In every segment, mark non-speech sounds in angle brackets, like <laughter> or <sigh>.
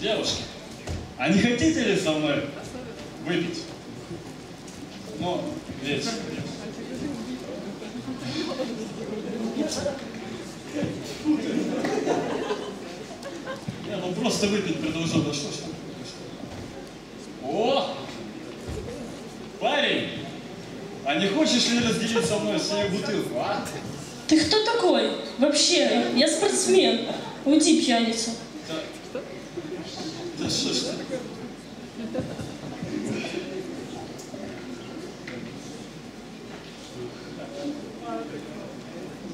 Девушки, а не хотите ли со мной выпить? Ну, ведь... Я ну просто выпить предложил, да что ж? О! Парень! А не хочешь ли разделить со мной свою бутылку, а? Ты кто такой? Вообще, я спортсмен. Уйди, пьяница. Да, да что ж ты?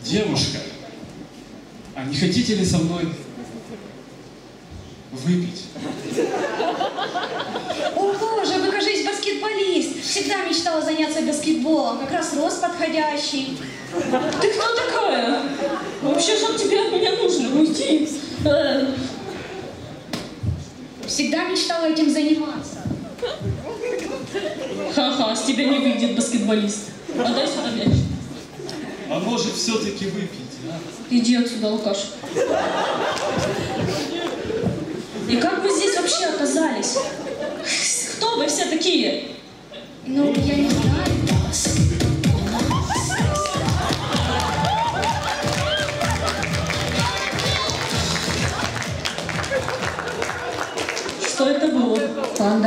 Девушка, а не хотите ли со мной выпить? О боже, вы, кажись, баскетболист. Всегда мечтала заняться баскетболом. Как раз рост подходящий. Ты кто такая? Вообще, что тебе от меня нужно? Уйди. Э, Всегда мечтала этим заниматься. Ха-ха, с тебя не выйдет баскетболист. Отдай сюда мяч. А может все-таки выпить, а? Иди отсюда, алкаш. И как вы здесь вообще оказались? Кто вы все такие? Ну, я не знаю вас.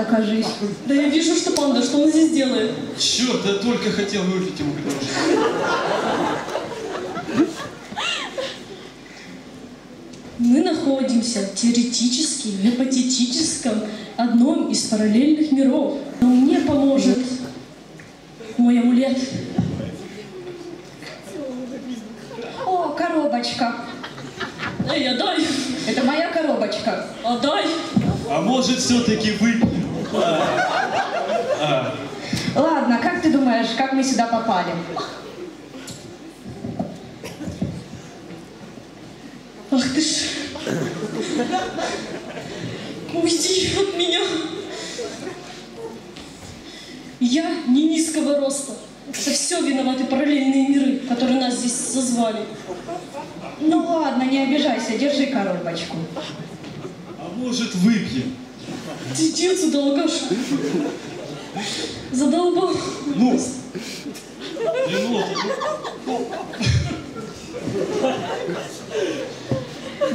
Панда, кажись. Да я вижу, что панда, что он здесь делает? Черт, я только хотел выпить ему предложить. Мы находимся теоретически в гипотетическом одном из параллельных миров. Но мне поможет мой амулет. О, коробочка. Эй, отдай! Это моя коробочка. Отдай! А может все-таки выпьем? А, Ладно, как ты думаешь, как мы сюда попали? Ах ты ж! Уйди от меня! Я не низкого роста. Это все виноваты параллельные миры, которые нас здесь созвали. Ну ладно, не обижайся, держи коробочку. а может выпьем? Иди отсюда, алкаш. Задолбал. Ну.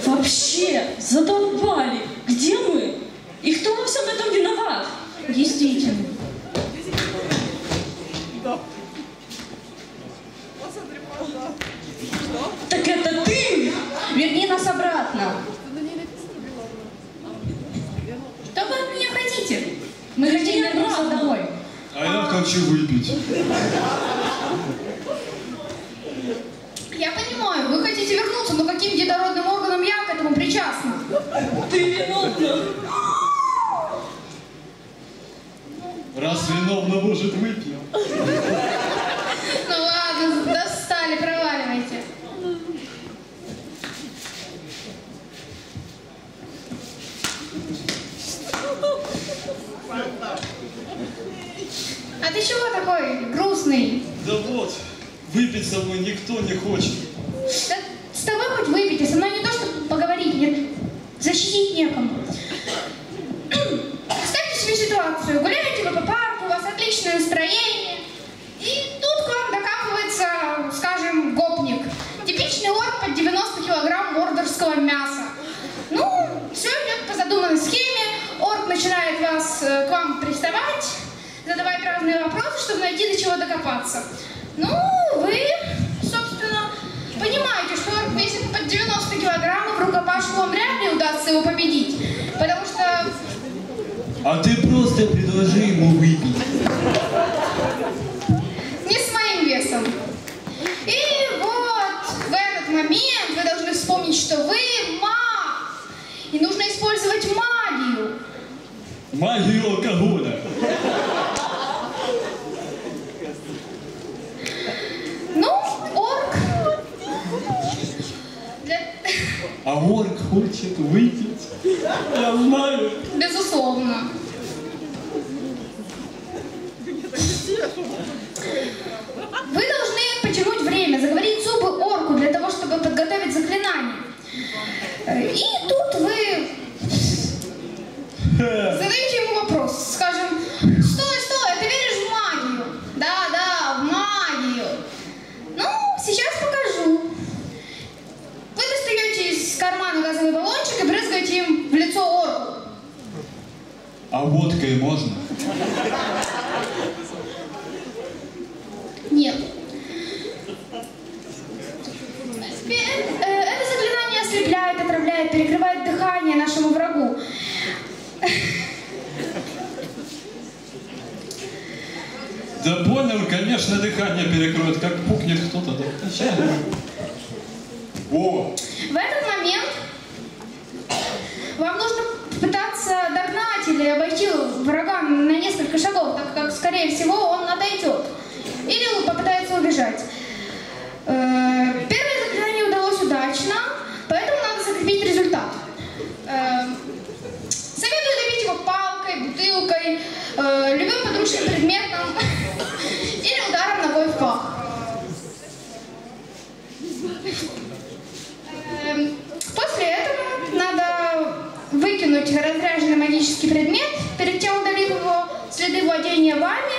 Вообще, задолбали. Где мы? И кто во всем этом виноват? Действительно. Так это ты! Верни нас обратно. Что вы от меня хотите? Мы хотим. А я хочу выпить. Я понимаю, вы хотите вернуться, но каким детородным органом я к этому причастна? Ты виновна. Раз виновна, может выпьем? Ну ладно, достали, проваливайте. А ты чего такой грустный? Да вот, выпить со мной никто не хочет. Да с тобой хоть выпейте, со мной не то, что поговорить, нет, защитить некому. <clears throat> Представьте себе ситуацию. Гуляете вы по парку, у вас отличное настроение, и тут к вам докапывается, скажем, гопник. Типичный орк под 90 килограмм мордорского мяса. Ну, все идет по задуманной схеме. Орк начинает вас, э, к вам приставать, задавать разные вопросы, чтобы найти до чего докопаться. Ну, вы, собственно, понимаете, что весит под 90 килограммов, рукопашку вам вряд ли удастся его победить. Потому что А ты просто предложи ему выпить. не с моим весом. И вот в этот момент вы должны вспомнить, что вы маг. И нужно использовать магию. Магию алкоголя. Ну, орк. Для- А орк хочет выпить. Я знаю. Безусловно. Вы должны потянуть время, заговорить зубы орку для того, чтобы подготовить заклинание. И тут вы задаете ему вопрос, скажем, стой, стой, а ты веришь в магию? Да, да, в магию. Ну, сейчас покажу. Вы достаете из кармана газовый баллончик и брызгаете им в лицо орку. Водкой можно? Нет. Э, Это заклинание ослепляет, отравляет, перекрывает дыхание нашему врагу. Да понял, конечно, дыхание перекроет, как пукнет кто-то. Да. О, В этот момент вам нужно пытаться догнать или обойти врага на несколько шагов, так как, скорее всего, он отойдет. Или попытается убежать. Э, Первое заклинание удалось удачно, поэтому надо закрепить результат. Э, Советую добить его палкой, бутылкой, э, любым подручным предметом <laughs> или ударом ногой в пах. Магический предмет, перед тем удалив его следы владения вами.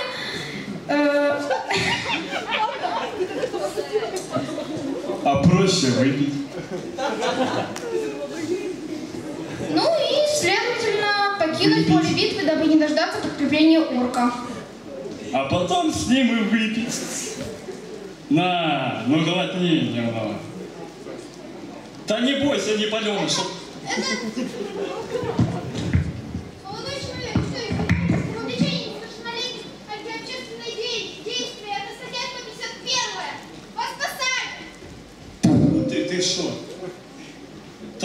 Э, а проще выпить. Ну и, следовательно, покинуть поле битвы, дабы не дождаться подкрепления орка. А потом с ним и выпить. На, ну глотни немного. Да не бойся, не паленый,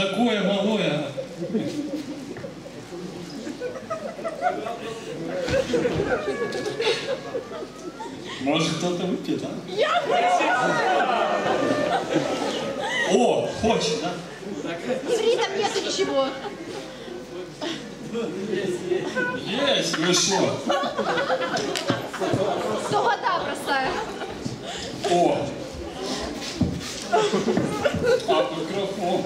Такое малое. Может кто-то выпьет, а? О, хочет, да? Ивритом нету ничего. Есть, вы что? То вода простая. О! А микрофон.